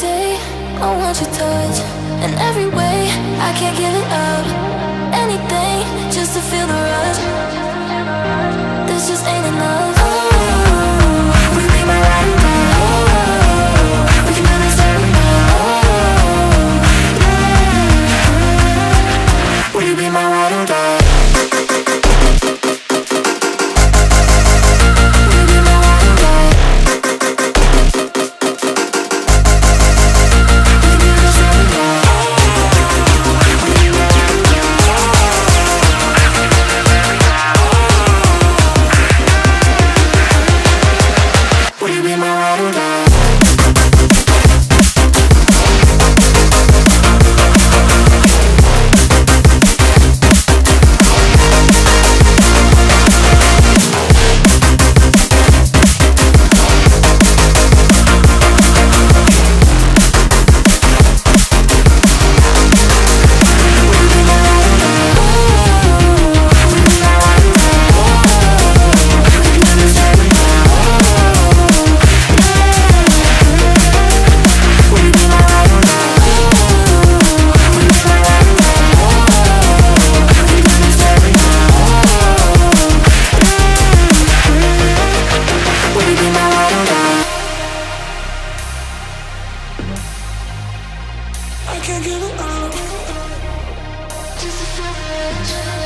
day, I want your touch. In every way, I can't give it up. Anything just to feel the rush. This just ain't enough. Oh, you be my or? Oh, we my ride or die? Can't give it up. Just a feeling.